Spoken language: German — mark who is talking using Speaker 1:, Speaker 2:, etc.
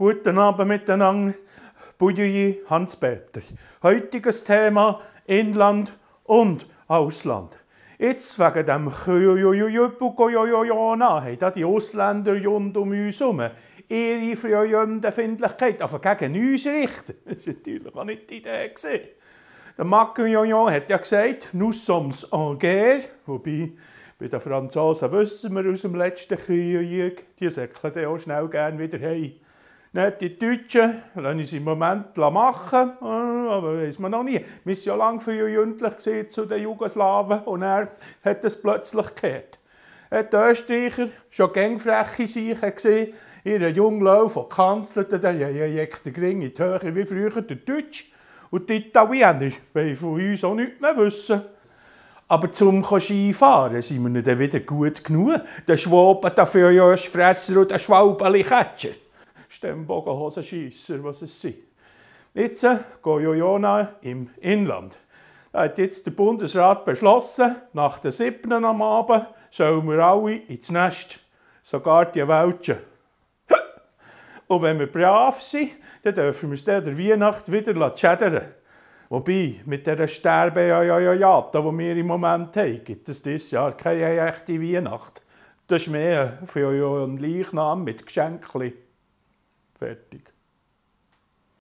Speaker 1: Guten Abend miteinander. Budjui Hans-Peter. Heutiges Thema Inland und Ausland. Jetzt wegen dem Jojojojojojojojona haben die Ausländer rund um uns herum ihre Fremdenfindlichkeit aber gegen uns richten. Das war natürlich auch nicht die Idee. Der Macron hat ja gesagt, nous en guerre, wobei bei den Franzosen wissen wir aus dem letzten Krieg, die säckeln auch schnell gerne wieder heim. Nicht die Deutschen lassen uns im Moment machen, äh, aber weiß man noch nie. Wir waren ja lange früher jündlich zu den Jugoslawen und er hat es plötzlich gehört. Die Österreicher schon gängfreche Seichen gesehen, ihren jungen Lauf von Kanzler, der jagt den Gring in die Höhe wie früher der Deutsch. Und die Italiener wollen von uns auch nichts mehr wissen. Aber zum Skifahren sind wir dann wieder gut genug. Der Schwaben, der Feuerfresser und der Schwalbeli-Ketscher. Stemmbogenhosenscheisser, was es sind. Jetzt äh, Goyojona im Inland. Da hat jetzt der Bundesrat beschlossen, nach den 7. am Abend sollen wir alle ins Nest, sogar die Welschen. Und wenn wir brav sind, dann dürfen wir uns der Weihnacht wieder schädern. Wobei, mit dieser sterbe ja ja ja ja die wir im Moment haben, gibt es dieses Jahr keine echte Weihnacht. Das ist mehr für einen Leichnam mit Geschenken. Fertig.